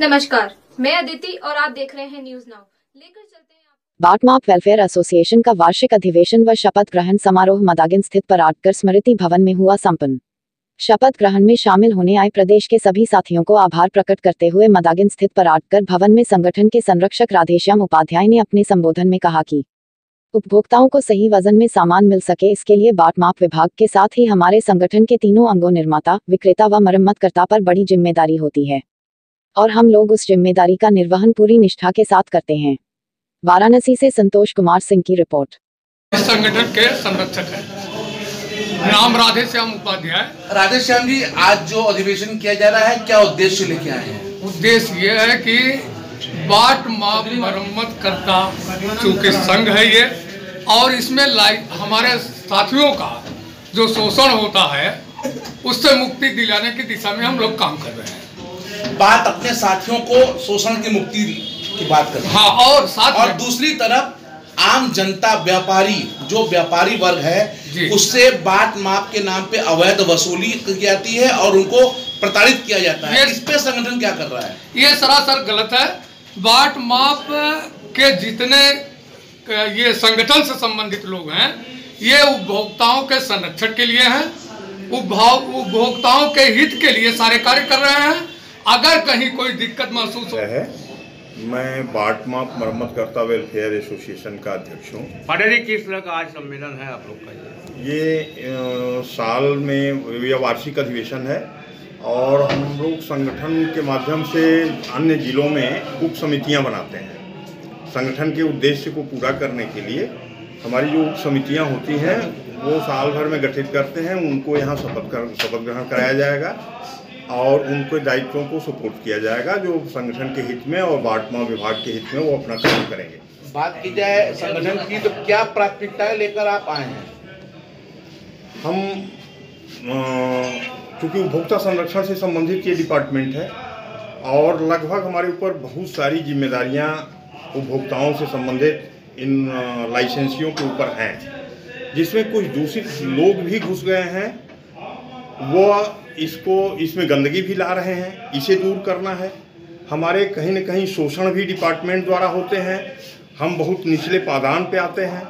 नमस्कार, मैं अदिति और आप देख रहे हैं न्यूज़ नाउ लेकर चलते हैं बाटमाप वेलफेयर एसोसिएशन का वार्षिक अधिवेशन व शपथ ग्रहण समारोह मदागिन स्थित पराटकर स्मृति भवन में हुआ संपन्न। शपथ ग्रहण में शामिल होने आए प्रदेश के सभी साथियों को आभार प्रकट करते हुए मदागिन स्थित पराटकर भवन में संगठन के संरक्षक राधेश्याम उपाध्याय ने अपने संबोधन में कहा कि, उपभोक्ताओं को सही वज़न में सामान मिल सके, इसके लिए बाटमाप विभाग के साथ ही हमारे संगठन के तीनों अंगों निर्माता, विक्रेता व मरम्मतकर्ता पर बड़ी ज़िम्मेदारी होती है। और हम लोग उस ज़िम्मेदारी का निर्वहन पूरी निष्ठा के साथ करते हैं। वाराणसी से संतोष कुमार सिंह की रिपोर्ट। इस संगठन के संरक्षक है। नाम राधे श्याम उपाध्याय। राधे श्याम जी आज जो अधिवेशन किया जा रहा है क्या उद्देश्य लेके आए हैं? उद्देश्य ये है कि बाट माप मरम्मत करता चूँकि संघ है ये। और इसमें हमारे साथियों का जो शोषण होता है उससे मुक्ति दिलाने की दिशा में हम लोग काम कर रहे हैं। बात अपने साथियों को शोषण की मुक्ति की बात कर हाँ। और साथ और दूसरी तरफ़ आम जनता व्यापारी जो व्यापारी वर्ग है उससे बाट माप के नाम पे अवैध वसूली की जाती है और उनको प्रताड़ित किया जाता है। इस पे संगठन क्या कर रहा है? ये सरासर गलत है। बाट माप के जितने ये संगठन से संबंधित लोग हैं ये उपभोक्ताओं के संरक्षण के लिए हैं उपभोक्ताओं के हित के लिए सारे कार्य कर रहे हैं। अगर कहीं कोई दिक्कत महसूस हो। है मैं बाटमाप मरम्मतकर्ता वेलफेयर एसोसिएशन का अध्यक्ष हूँ। पांडे किस तरह का आज सम्मेलन है आप लोग का ये? ये अ, साल में यह वार्षिक अधिवेशन है और हम लोग संगठन के माध्यम से अन्य जिलों में उप समितियाँ बनाते हैं। संगठन के उद्देश्य को पूरा करने के लिए हमारी जो उप समितियाँ होती हैं वो साल भर में गठित करते हैं उनको यहाँ शपथ कर शपथ ग्रहण कराया जाएगा। और उनके दायित्वों को सपोर्ट किया जाएगा जो संगठन के हित में और बाटमा विभाग के हित में वो अपना काम करेंगे। बात की जाए संगठन की तो क्या प्राथमिकताएँ लेकर आप आए हैं? हम चूँकि उपभोक्ता संरक्षण से संबंधित ये डिपार्टमेंट है और लगभग हमारे ऊपर बहुत सारी जिम्मेदारियाँ उपभोक्ताओं से संबंधित इन लाइसेंसियों के ऊपर हैं जिसमें कुछ दूषित लोग भी घुस गए हैं वो इसको, इसमें गंदगी भी ला रहे हैं, इसे दूर करना है। हमारे कहीं न कहीं शोषण भी डिपार्टमेंट द्वारा होते हैं। हम बहुत निचले पादान पे आते हैं।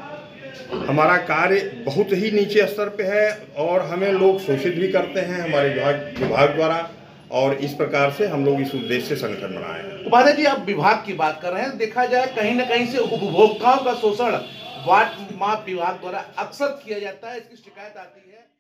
हमारा कार्य बहुत ही नीचे स्तर पे है और हमें लोग शोषित भी करते हैं हमारे विभाग विभाग द्वारा और इस प्रकार से हम लोग इस उद्देश्य से संगठन बनाए हैं। उपाध्याय जी आप विभाग की बात कर रहे हैं। देखा जाए, कहीं ना कहीं से उपभोक्ताओं का शोषण वाट माप विभाग द्वारा अक्सर किया जाता है। इसकी शिकायत आती है।